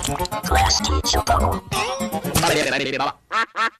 八八八八八八八八八八